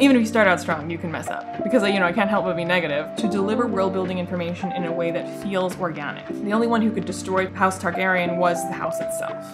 Even if you start out strong, you can mess up. Because, you know, I can't help but be negative. To deliver world building information in a way that feels organic. The only one who could destroy House Targaryen was the house itself.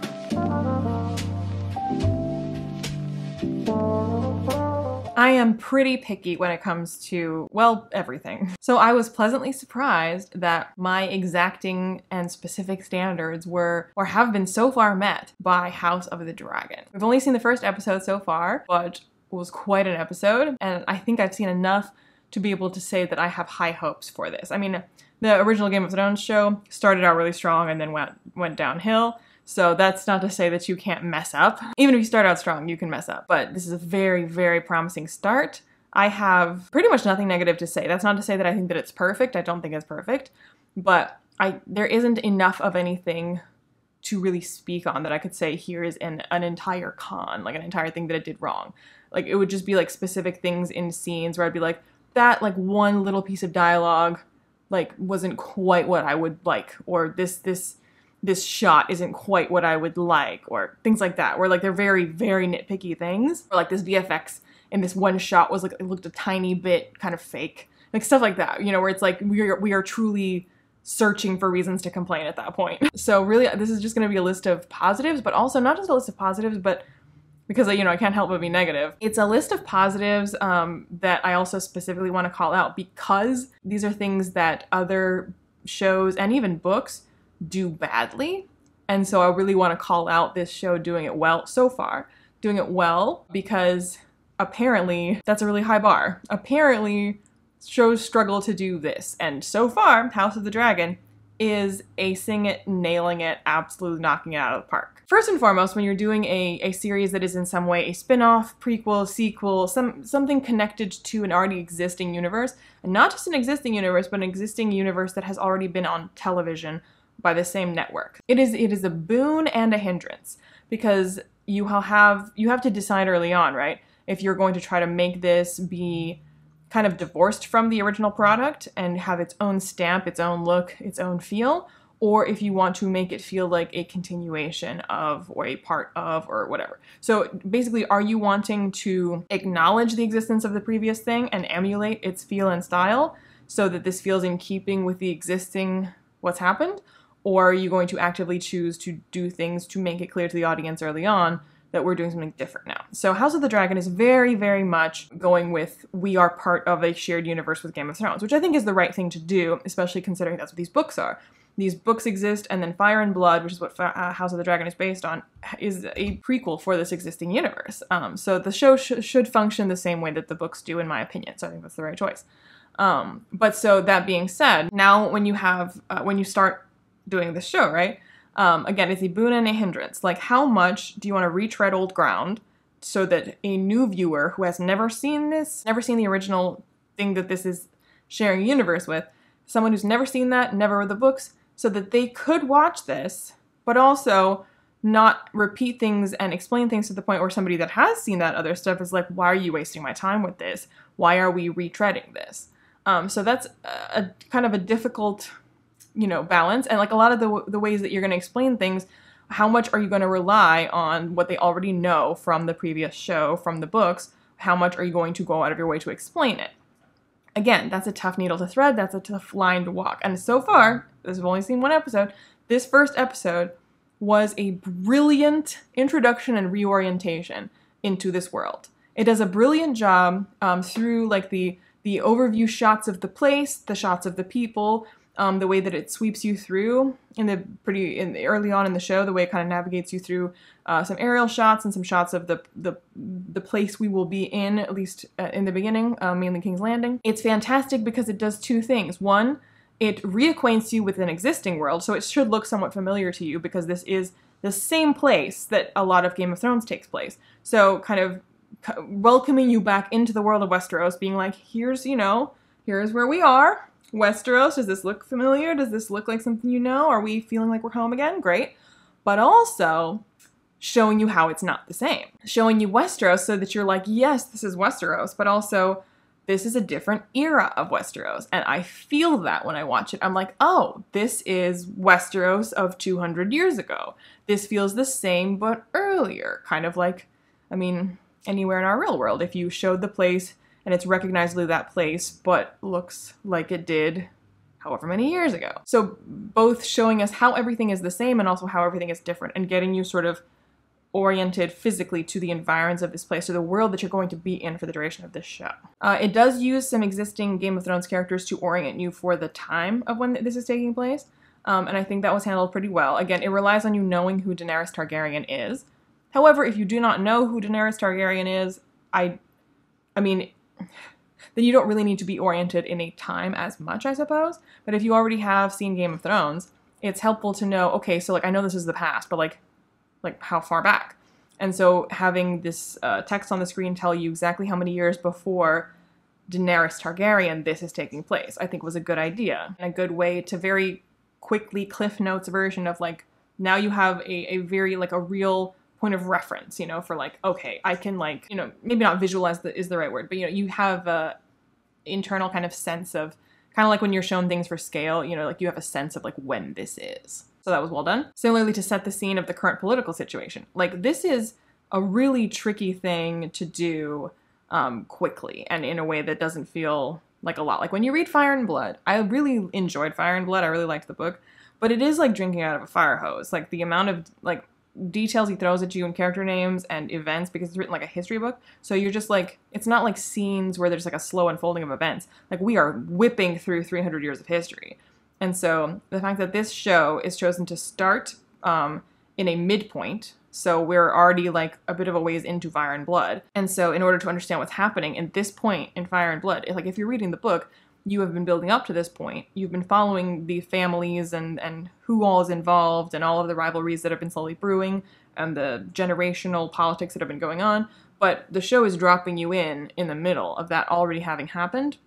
I am pretty picky when it comes to, well, everything. So I was pleasantly surprised that my exacting and specific standards were, or have been so far met by House of the Dragon. We've only seen the first episode so far, but was quite an episode, and I think I've seen enough to be able to say that I have high hopes for this. I mean, the original Game of Thrones show started out really strong and then went went downhill. So that's not to say that you can't mess up. Even if you start out strong, you can mess up. But this is a very, very promising start. I have pretty much nothing negative to say. That's not to say that I think that it's perfect. I don't think it's perfect. But I there isn't enough of anything to really speak on that I could say here is an, an entire con, like an entire thing that it did wrong. Like it would just be like specific things in scenes where I'd be like, that like one little piece of dialogue like wasn't quite what I would like, or this this this shot isn't quite what I would like, or things like that, where like they're very, very nitpicky things. Or like this VFX in this one shot was like it looked a tiny bit kind of fake. Like stuff like that, you know, where it's like we are we are truly searching for reasons to complain at that point. So really this is just gonna be a list of positives, but also not just a list of positives, but because you know I can't help but be negative. It's a list of positives um, that I also specifically want to call out because these are things that other shows and even books do badly. And so I really want to call out this show doing it well so far, doing it well because apparently that's a really high bar. Apparently shows struggle to do this. And so far, House of the Dragon is acing it, nailing it, absolutely knocking it out of the park. First and foremost, when you're doing a, a series that is in some way a spin-off, prequel, sequel, some something connected to an already existing universe, and not just an existing universe, but an existing universe that has already been on television by the same network. It is it is a boon and a hindrance because you have you have to decide early on, right? If you're going to try to make this be kind of divorced from the original product and have its own stamp, its own look, its own feel, or if you want to make it feel like a continuation of or a part of or whatever. So basically, are you wanting to acknowledge the existence of the previous thing and emulate its feel and style so that this feels in keeping with the existing what's happened? Or are you going to actively choose to do things to make it clear to the audience early on that we're doing something different now? So, House of the Dragon is very, very much going with we are part of a shared universe with Game of Thrones, which I think is the right thing to do, especially considering that's what these books are. These books exist, and then Fire and Blood, which is what uh, House of the Dragon is based on, is a prequel for this existing universe. Um, so the show sh- should function the same way that the books do, in my opinion. So I think that's the right choice. Um, but so that being said, now when you have uh, when you start doing the show, right? Um, again, it's a boon and a hindrance. Like, how much do you want to retread old ground so that a new viewer who has never seen this, never seen the original thing that this is sharing universe with, someone who's never seen that, never read the books, so that they could watch this, but also not repeat things and explain things to the point where somebody that has seen that other stuff is like, why are you wasting my time with this? Why are we retreading this? Um, so that's a, a kind of a difficult you know balance. And like a lot of the the ways that you're going to explain things how much are you going to rely on what they already know from the previous show from the books? How much are you going to go out of your way to explain it? Again that's a tough needle to thread. That's a tough line to walk. And so far this i've only seen one episode this first episode was a brilliant introduction and reorientation into this world. It does a brilliant job um, through like the the overview shots of the place the shots of the people um, the way that it sweeps you through in the pretty in the, early on in the show, the way it kind of navigates you through uh, some aerial shots and some shots of the the the place we will be in, at least uh, in the beginning, uh, mainly King's Landing. It's fantastic because it does two things. One, it reacquaints you with an existing world, so it should look somewhat familiar to you because this is the same place that a lot of Game of Thrones takes place. So kind of welcoming you back into the world of Westeros, being like, here's you know, here's where we are Westeros, does this look familiar? Does this look like something you know? Are we feeling like we're home again? Great. But also showing you how it's not the same. Showing you Westeros so that you're like, yes, this is Westeros, but also this is a different era of Westeros. And I feel that when I watch it. I'm like, oh, this is Westeros of 200 years ago. This feels the same but earlier. Kind of like, I mean, anywhere in our real world. If you showed the place and it's recognizably that place, but looks like it did however many years ago. So both showing us how everything is the same and also how everything is different and getting you sort of oriented physically to the environs of this place or the world that you're going to be in for the duration of this show. Uh, it does use some existing Game of Thrones characters to orient you for the time of when this is taking place, um, and I think that was handled pretty well. Again, it relies on you knowing who Daenerys Targaryen is. However, if you do not know who Daenerys Targaryen is, I, I mean, then you don't really need to be oriented in a time as much, I suppose. But if you already have seen Game of Thrones, it's helpful to know. Okay, so like I know this is the past, but like like how far back. And so having this uh, text on the screen tell you exactly how many years before Daenerys Targaryen this is taking place, I think was a good idea and a good way to very quickly Cliff Notes version of like now you have a, a very like a real point of reference, you know, for like okay, I can like you know maybe not visualize the, is the right word, but you know you have a internal kind of sense of kind of like when you're shown things for scale, you know, like you have a sense of like when this is. So that was well done. Similarly, to set the scene of the current political situation. Like, this is a really tricky thing to do um, quickly and in a way that doesn't feel like a lot. Like, when you read Fire and Blood, I really enjoyed Fire and Blood. I really liked the book. But it is like drinking out of a fire hose. Like, the amount of, like, details he throws at you and character names and events because it's written like a history book. So you're just like, it's not like scenes where there's like a slow unfolding of events. Like, we are whipping through 300 years of history. And so the fact that this show is chosen to start um, in a midpoint, so we're already like a bit of a ways into Fire and Blood. And so in order to understand what's happening in this point in Fire and Blood, like if you're reading the book, you have been building up to this point. You've been following the families and and who all is involved and all of the rivalries that have been slowly brewing and the generational politics that have been going on. But the show is dropping you in in the middle of that already having happened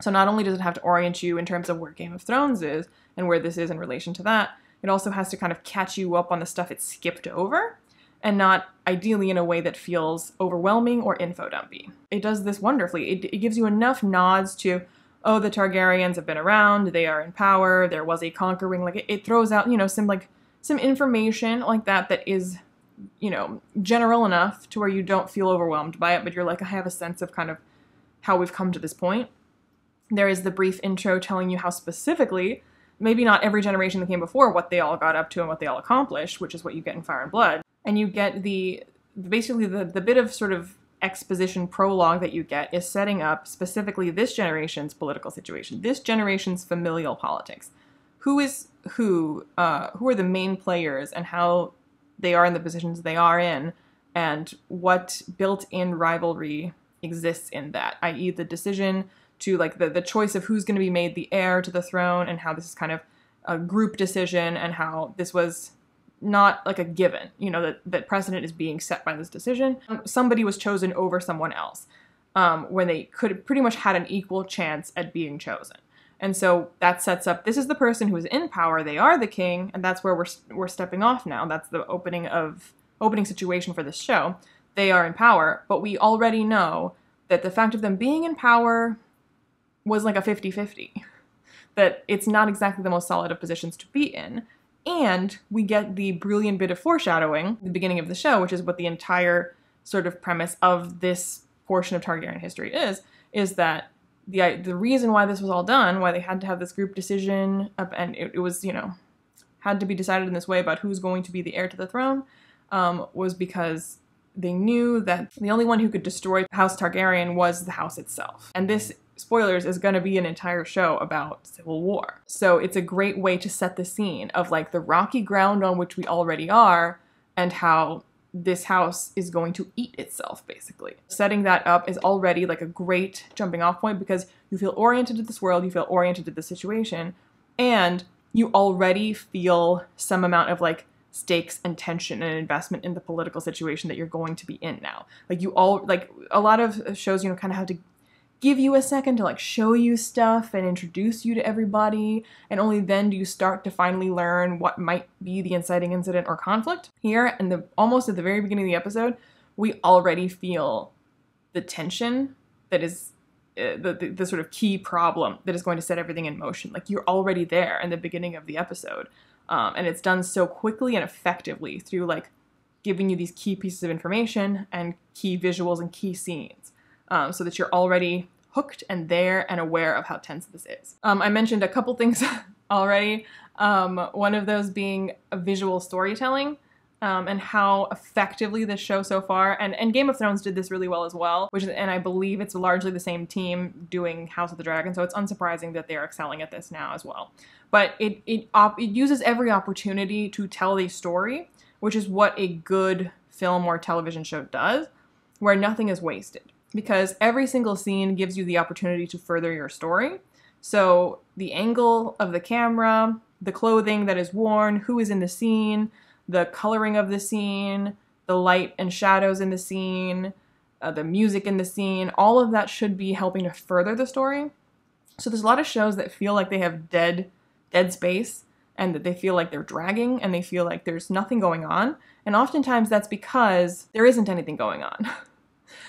so not only does it have to orient you in terms of where Game of Thrones is and where this is in relation to that, it also has to kind of catch you up on the stuff it skipped over and not ideally in a way that feels overwhelming or info dumpy. It does this wonderfully. It, it, gives you enough nods to, oh, the Targaryens have been around, they are in power, there was a conquering. Like it, it throws out, you know, some like some information like that that is, you know, general enough to where you don't feel overwhelmed by it, but you're like, I have a sense of kind of how we've come to this point. There is the brief intro telling you how specifically, maybe not every generation that came before, what they all got up to and what they all accomplished, which is what you get in Fire and Blood. And you get the basically the, the bit of sort of exposition prologue that you get is setting up specifically this generation's political situation, this generation's familial politics. Who is who? Uh, who are the main players and how they are in the positions they are in, and what built-in rivalry exists in that, i.e., the decision to like the, the choice of who's going to be made the heir to the throne and how this is kind of a group decision and how this was not like a given, you know, that, that precedent is being set by this decision. Um, somebody was chosen over someone else um, when they could pretty much had an equal chance at being chosen. And so that sets up this is the person who is in power, they are the king, and that's where we're, we're stepping off now. That's the opening of opening situation for this show. They are in power, but we already know that the fact of them being in power was like a 50 50. That it's not exactly the most solid of positions to be in. And we get the brilliant bit of foreshadowing the beginning of the show, which is what the entire sort of premise of this portion of Targaryen history is, is that the the reason why this was all done, why they had to have this group decision, up, and it, it was you know had to be decided in this way about who's going to be the heir to the throne, um, was because they knew that the only one who could destroy House Targaryen was the house itself, and this spoilers, is going to be an entire show about Civil War. So it's a great way to set the scene of like the rocky ground on which we already are and how this house is going to eat itself basically. Setting that up is already like a great jumping off point because you feel oriented to this world, you feel oriented to the situation, and you already feel some amount of like stakes and tension and investment in the political situation that you're going to be in now. Like you all like a lot of shows, you know, kind of have to give you a second to like show you stuff and introduce you to everybody, and only then do you start to finally learn what might be the inciting incident or conflict. Here, and the almost at the very beginning of the episode, we already feel the tension that is uh, the, the, the sort of key problem that is going to set everything in motion. Like you're already there in the beginning of the episode, um, and it's done so quickly and effectively through like giving you these key pieces of information and key visuals and key scenes um, so that you're already hooked and there and aware of how tense this is. Um, I mentioned a couple things already. Um, one of those being a visual storytelling. Um, and how effectively this show so far, and, and Game of Thrones did this really well as well, which is, and I believe it's largely the same team doing House of the Dragon, so it's unsurprising that they are excelling at this now as well. But it it op- it uses every opportunity to tell a story, which is what a good film or television show does, where nothing is wasted because every single scene gives you the opportunity to further your story. So the angle of the camera, the clothing that is worn, who is in the scene, the coloring of the scene, the light and shadows in the scene, uh, the music in the scene, all of that should be helping to further the story. So there's a lot of shows that feel like they have dead dead space and that they feel like they're dragging and they feel like there's nothing going on. And oftentimes that's because there isn't anything going on.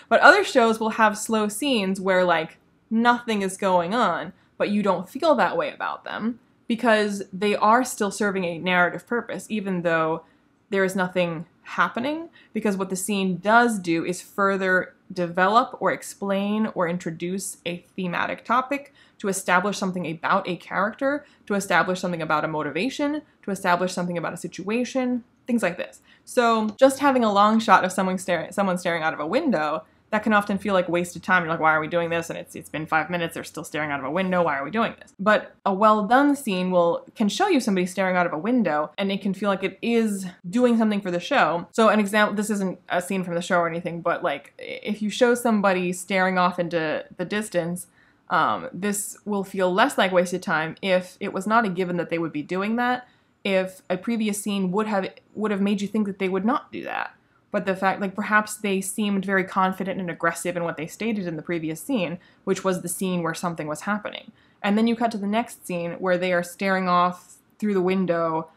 but other shows will have slow scenes where like nothing is going on, but you don't feel that way about them because they are still serving a narrative purpose, even though there is nothing happening. Because what the scene does do is further develop or explain or introduce a thematic topic to establish something about a character, to establish something about a motivation, to establish something about a situation, things like this. So just having a long shot of someone staring someone staring out of a window that can often feel like wasted time. You're like, why are we doing this? And it's it's been five minutes. They're still staring out of a window. Why are we doing this? But a well done scene will can show you somebody staring out of a window, and it can feel like it is doing something for the show. So an example, this isn't a scene from the show or anything, but like if you show somebody staring off into the distance. Um, this will feel less like wasted time if it was not a given that they would be doing that. If a previous scene would have would have made you think that they would not do that. But the fact like perhaps they seemed very confident and aggressive in what they stated in the previous scene which was the scene where something was happening. And then you cut to the next scene where they are staring off through the window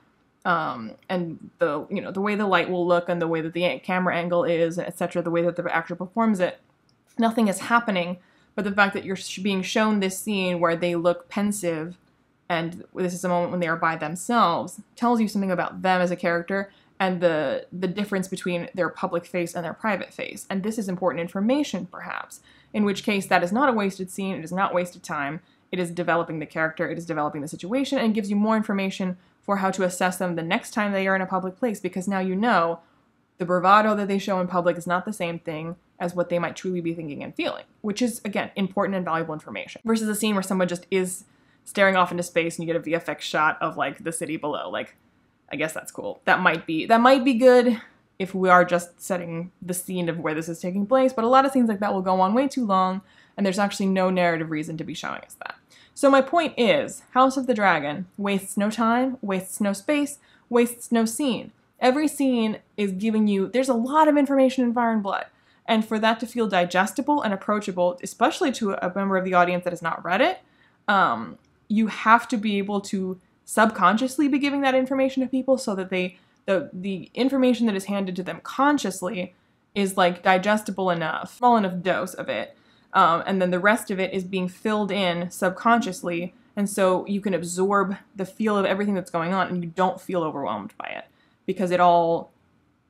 um, and the you know the way the light will look and the way that the camera angle is etc the way that the actor performs it nothing is happening. But the fact that you're being shown this scene where they look pensive and this is a moment when they are by themselves tells you something about them as a character and the the difference between their public face and their private face. And this is important information, perhaps. In which case, that is not a wasted scene. It is not wasted time. It is developing the character. It is developing the situation, and gives you more information for how to assess them the next time they are in a public place. Because now you know the bravado that they show in public is not the same thing as what they might truly be thinking and feeling, which is again important and valuable information. Versus a scene where someone just is staring off into space and you get a VFX shot of like the city below. Like I guess that's cool. That might be that might be good if we are just setting the scene of where this is taking place, but a lot of scenes like that will go on way too long, and there's actually no narrative reason to be showing us that. So my point is, House of the Dragon wastes no time, wastes no space, wastes no scene. Every scene is giving you there's a lot of information in Fire and Blood. And for that to feel digestible and approachable, especially to a member of the audience that has not read it, um, you have to be able to subconsciously be giving that information to people so that they the the information that is handed to them consciously is like digestible enough, small enough dose of it, um, and then the rest of it is being filled in subconsciously, and so you can absorb the feel of everything that's going on, and you don't feel overwhelmed by it because it all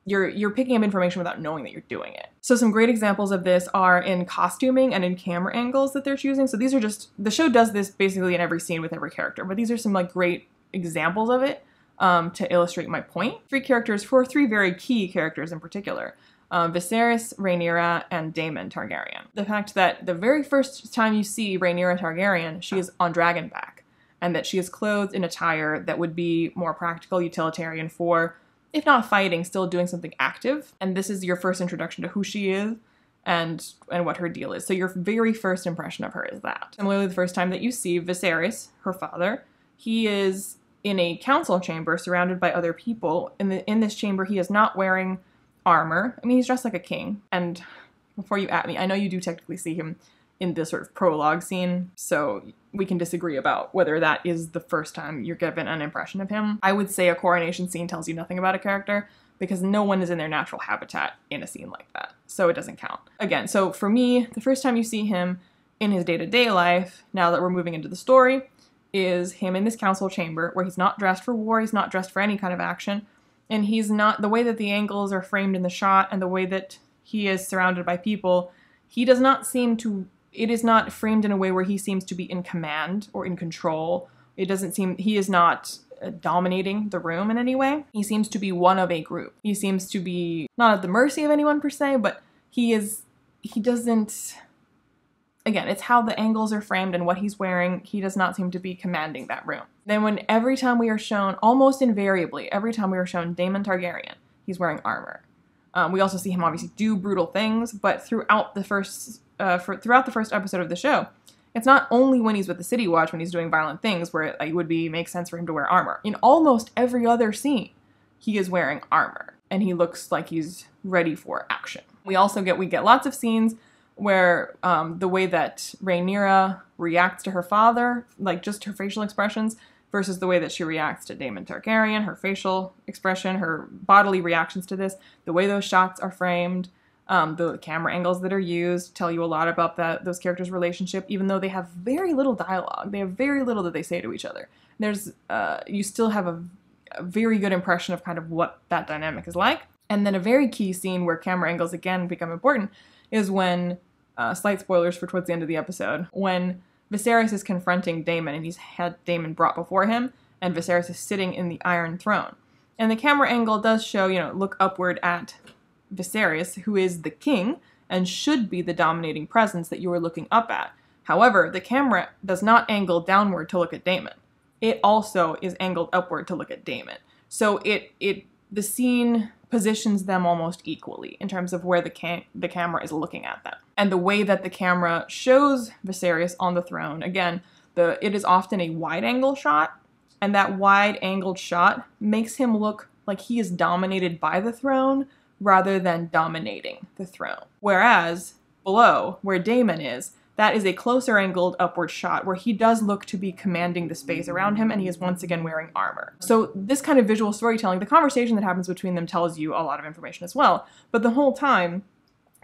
you're you're picking up information without knowing that you're doing it. So some great examples of this are in costuming and in camera angles that they're choosing. So these are just the show does this basically in every scene with every character, but these are some like great examples of it um, to illustrate my point. Three characters for three very key characters in particular. Um, Viserys, Rhaenyra, and Daemon Targaryen. The fact that the very first time you see Rhaenyra Targaryen, she is on dragonback, and that she is clothed in attire that would be more practical, utilitarian for if not fighting, still doing something active. And this is your first introduction to who she is and and what her deal is. So your very first impression of her is that. Similarly, the first time that you see Viserys, her father, he is in a council chamber surrounded by other people. In the in this chamber, he is not wearing armor. I mean, he's dressed like a king. And before you at me, I know you do technically see him in this sort of prologue scene, so we can disagree about whether that is the first time you're given an impression of him. I would say a coronation scene tells you nothing about a character because no one is in their natural habitat in a scene like that, so it doesn't count. Again, so for me, the first time you see him in his day to day life, now that we're moving into the story, is him in this council chamber where he's not dressed for war, he's not dressed for any kind of action, And he's not the way that the angles are framed in the shot and the way that he is surrounded by people, he does not seem to it is not framed in a way where he seems to be in command or in control. It doesn't seem he is not uh, dominating the room in any way. He seems to be one of a group. He seems to be not at the mercy of anyone per se, but he is he doesn't again, it's how the angles are framed and what he's wearing. He does not seem to be commanding that room. Then when every time we are shown, almost invariably, every time we are shown Daemon Targaryen, he's wearing armor. Um, we also see him obviously do brutal things, but throughout the first uh, for, throughout the first episode of the show, it's not only when he's with the City Watch when he's doing violent things where it like, would be make sense for him to wear armor. In almost every other scene, he is wearing armor and he looks like he's ready for action. We also get we get lots of scenes where um, the way that Rhaenyra reacts to her father, like just her facial expressions, versus the way that she reacts to Daemon Targaryen, her facial expression, her bodily reactions to this, the way those shots are framed, um, the camera angles that are used tell you a lot about that those characters' relationship, even though they have very little dialogue. They have very little that they say to each other. There's uh, you still have a, a very good impression of kind of what that dynamic is like. And then a very key scene where camera angles again become important is when uh, slight spoilers for towards the end of the episode when Viserys is confronting Daemon and he's had Daemon brought before him, and Viserys is sitting in the Iron Throne. And the camera angle does show, you know, look upward at Viserys, who is the king and should be the dominating presence that you are looking up at. However, the camera does not angle downward to look at Daemon. It also is angled upward to look at Daemon. So it it the scene positions them almost equally in terms of where the cam- the camera is looking at them. And the way that the camera shows Viserys on the throne, again, the it is often a wide angle shot, and that wide angled shot makes him look like he is dominated by the throne rather than dominating the throne. Whereas below, where Daemon is, that is a closer angled upward shot where he does look to be commanding the space around him and he is once again wearing armor. So, this kind of visual storytelling, the conversation that happens between them tells you a lot of information as well. But the whole time,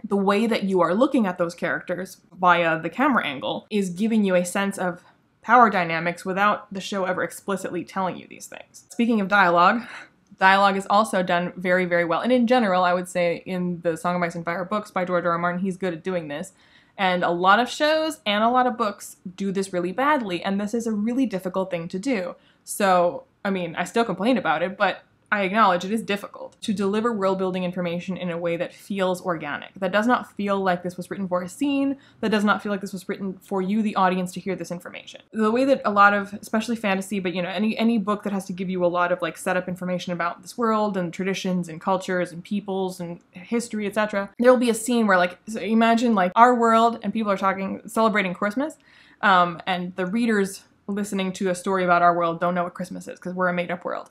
the way that you are looking at those characters via the camera angle is giving you a sense of power dynamics without the show ever explicitly telling you these things. Speaking of dialogue, dialogue is also done very, very well. And in general, I would say in the Song of Ice and Fire books by George R. R. Martin, he's good at doing this. And a lot of shows and a lot of books do this really badly, and this is a really difficult thing to do. So, I mean, I still complain about it, but I acknowledge it is difficult to deliver world building information in a way that feels organic, that does not feel like this was written for a scene, that does not feel like this was written for you, the audience, to hear this information. The way that a lot of, especially fantasy, but you know, any any book that has to give you a lot of like setup information about this world and traditions and cultures and peoples and history, etc. There will be a scene where like so imagine like our world and people are talking celebrating Christmas, um, and the readers listening to a story about our world don't know what Christmas is because we're a made up world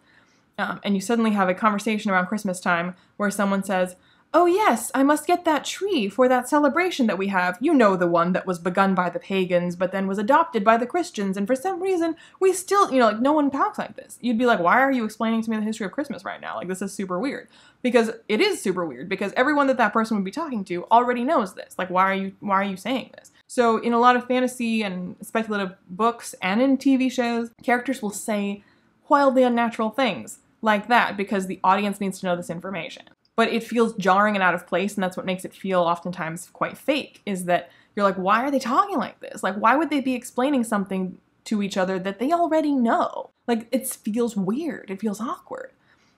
um, and you suddenly have a conversation around Christmas time where someone says, Oh, yes, I must get that tree for that celebration that we have. You know, the one that was begun by the pagans, but then was adopted by the Christians, and for some reason, we still, you know, like, no one talks like this. You'd be like, why are you explaining to me the history of Christmas right now? Like, this is super weird. Because it is super weird, because everyone that that person would be talking to already knows this. Like, why are you, why are you saying this? So, in a lot of fantasy and speculative books and in TV shows, characters will say wildly unnatural things like that because the audience needs to know this information. But it feels jarring and out of place, and that's what makes it feel oftentimes quite fake is that you're like, why are they talking like this? Like, why would they be explaining something to each other that they already know? Like, it feels weird, it feels awkward.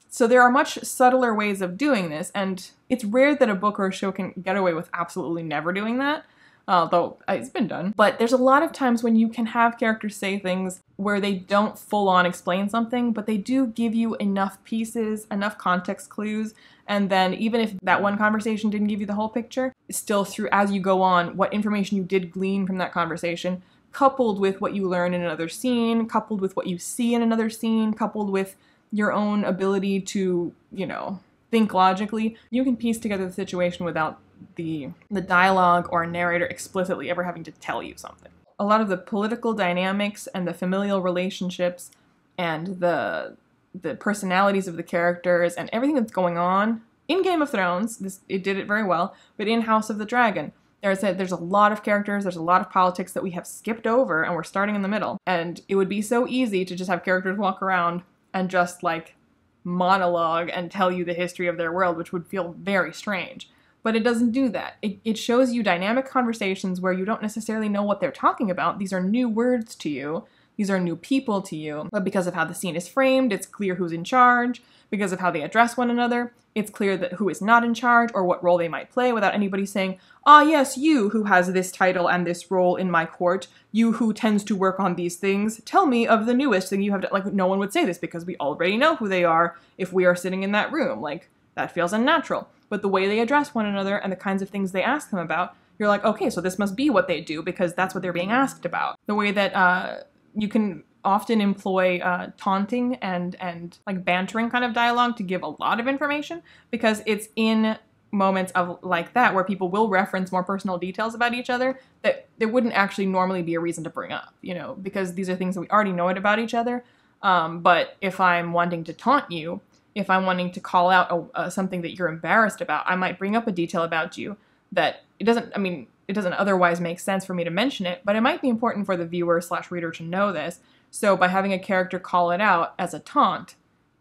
So there are much subtler ways of doing this, and it's rare that a book or a show can get away with absolutely never doing that although uh, it's been done. But there's a lot of times when you can have characters say things where they don't full on explain something, but they do give you enough pieces, enough context clues, and then even if that one conversation didn't give you the whole picture, still through as you go on, what information you did glean from that conversation, coupled with what you learn in another scene, coupled with what you see in another scene, coupled with your own ability to, you know, think logically, you can piece together the situation without the the dialogue or narrator explicitly ever having to tell you something. A lot of the political dynamics and the familial relationships and the the personalities of the characters and everything that's going on in Game of Thrones, this it did it very well, but in House of the Dragon, there's a, there's a lot of characters, there's a lot of politics that we have skipped over and we're starting in the middle. And it would be so easy to just have characters walk around and just like monologue and tell you the history of their world, which would feel very strange. But it doesn't do that. It, it shows you dynamic conversations where you don't necessarily know what they're talking about. These are new words to you, these are new people to you. But because of how the scene is framed, it's clear who's in charge. Because of how they address one another, it's clear that who is not in charge or what role they might play without anybody saying, ah, yes, you who has this title and this role in my court, you who tends to work on these things, tell me of the newest thing you have done. Like, no one would say this because we already know who they are if we are sitting in that room. Like, that feels unnatural. But the way they address one another and the kinds of things they ask them about, you're like, okay, so this must be what they do because that's what they're being asked about. The way that uh, you can often employ uh, taunting and and like bantering kind of dialogue to give a lot of information because it's in moments of like that where people will reference more personal details about each other that there wouldn't actually normally be a reason to bring up you know because these are things that we already know it about each other um, but if i'm wanting to taunt you if i'm wanting to call out a, something that you're embarrassed about i might bring up a detail about you that it doesn't i mean it doesn't otherwise make sense for me to mention it but it might be important for the viewer slash reader to know this so by having a character call it out as a taunt,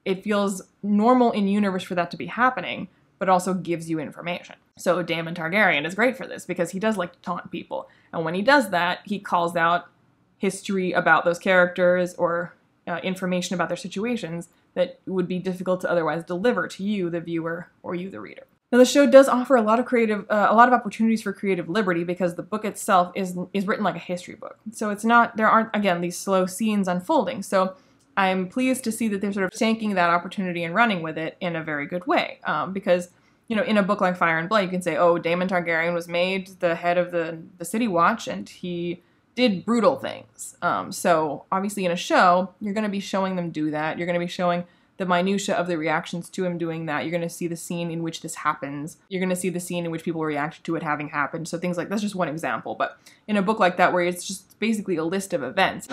it feels normal in universe for that to be happening, but also gives you information. So Daemon Targaryen is great for this because he does like to taunt people. And when he does that, he calls out history about those characters or uh, information about their situations that would be difficult to otherwise deliver to you, the viewer, or you, the reader. Now, the show does offer a lot of creative, uh, a lot of opportunities for creative liberty because the book itself is is written like a history book. So it's not there aren't again these slow scenes unfolding. So I'm pleased to see that they're sort of taking that opportunity and running with it in a very good way. Um, because you know, in a book like Fire and Blood, you can say, "Oh, Daemon Targaryen was made the head of the the City Watch, and he did brutal things." Um, so obviously, in a show, you're going to be showing them do that. You're going to be showing the minutia of the reactions to him doing that. You're going to see the scene in which this happens. You're going to see the scene in which people react to it having happened. So things like that's just one example. But in a book like that, where it's just basically a list of events.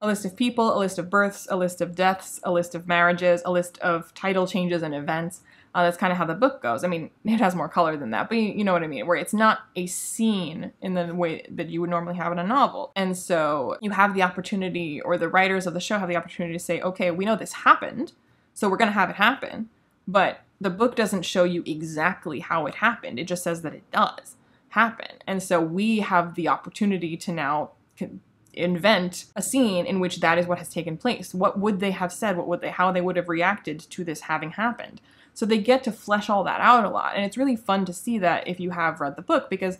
A list of people, a list of births, a list of deaths, a list of marriages, a list of title changes and events. Uh, that's kind of how the book goes. I mean, it has more color than that, but you, you, know what I mean, where it's not a scene in the way that you would normally have in a novel. And so you have the opportunity, or the writers of the show have the opportunity to say, okay, we know this happened, so we're going to have it happen. But the book doesn't show you exactly how it happened, it just says that it does happen. And so we have the opportunity to now invent a scene in which that is what has taken place. What would they have said? What would they how they would have reacted to this having happened? So they get to flesh all that out a lot. And it's really fun to see that if you have read the book because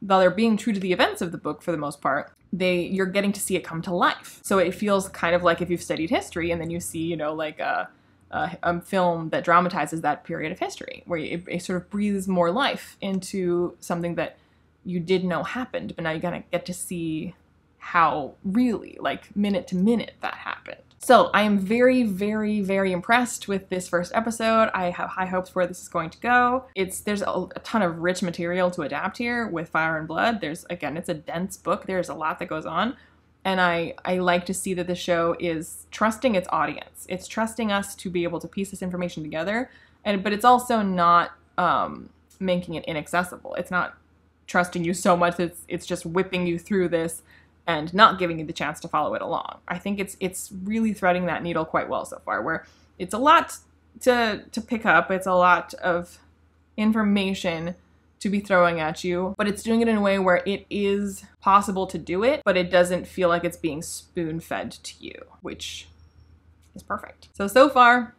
while they're being true to the events of the book for the most part, they you're getting to see it come to life. So it feels kind of like if you've studied history and then you see, you know, like a, a, a film that dramatizes that period of history, where it, it, sort of breathes more life into something that you did know happened, but now you're gonna get to see how really, like minute to minute, that happened. So I am very, very, very impressed with this first episode. I have high hopes where this is going to go. It's there's a, a, ton of rich material to adapt here with Fire and Blood. There's again, it's a dense book. There's a lot that goes on. And I, I like to see that the show is trusting its audience. It's trusting us to be able to piece this information together. And but it's also not um, making it inaccessible. It's not trusting you so much. It's it's just whipping you through this and not giving you the chance to follow it along. I think it's it's really threading that needle quite well so far, where it's a lot to to pick up. It's a lot of information to be throwing at you, but it's doing it in a way where it is possible to do it, but it doesn't feel like it's being spoon fed to you, which is perfect. So, so far,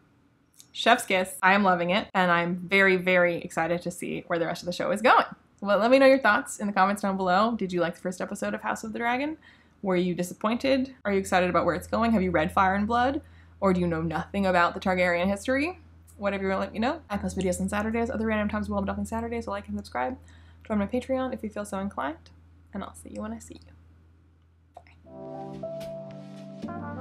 Chef's Kiss, I am loving it, and I'm very, very excited to see where the rest of the show is going. Well, let me know your thoughts in the comments down below. Did you like the first episode of House of the Dragon? Were you disappointed? Are you excited about where it's going? Have you read Fire and Blood? Or do you know nothing about the Targaryen history? Whatever you want to let me know. I post videos on Saturdays, other random times will, but definitely Saturdays, so like and subscribe. Join my Patreon if you feel so inclined. And I'll see you when I see you. Bye.